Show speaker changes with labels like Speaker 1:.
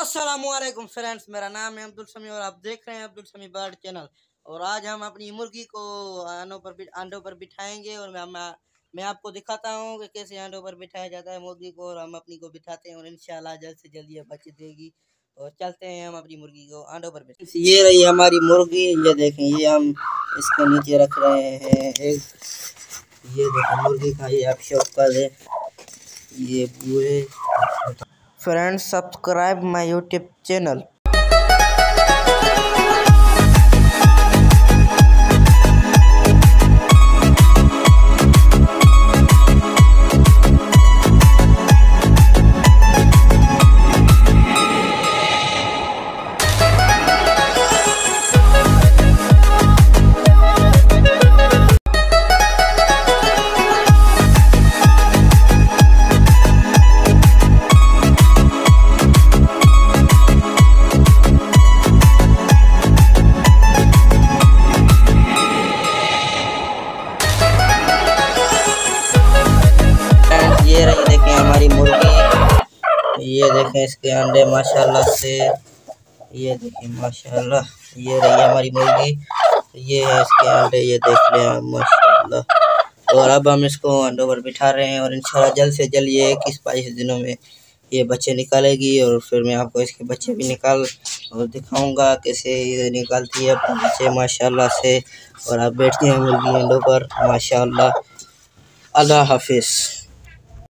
Speaker 1: Aslam friends मेरा नाम है अब्दुल समी और आप देख रहे हैं अब्दुल समी बर्ड चैनल। और आज हम अपनी मुर्गी को अंडों पर अंडों पर बिठाएँगे और मैं मैं आपको दिखाता हूँ कि कैसे अंडों पर बिठाया जाता है मुर्गी को और हम अपनी को बिठाते हैं और इंशाल्लाह जल्द से जल्द ये बच्चे देगी और चलते हैं हम अपनी मुर्गी को अंडों पर बिठा ये रही हमारी मुर्गी, ये देखें, ये हम इसको नीचे रख रहे हैं। ये देखें, मुर्गी का ये आप शौक कर ये पूरे friends subscribe my YouTube channel हमारी मुर्गी। ये देखें इसके अंडे, माशाल्लाह से। ये देखें माशाल्लाह, ये रही हमारी मुर्गी। ये है इसके अंडे, ये देख लें माशाल्लाह। और अब हम इसको अंडों पर बिठा रहे हैं और इंशाल्लाह जल्द से जल्द ये इक्कीस बाईस दिनों में ये बच्चे निकालेगी और फिर मैं आपको इसके बच्चे भी निकाल और दिखाऊँगा कैसे ये निकालती है अपने बच्चे, माशाल्लाह से। और आप बैठते हैं मुर्गी अंडों पर, माशाल्लाह। अल्लाह हाफिज़।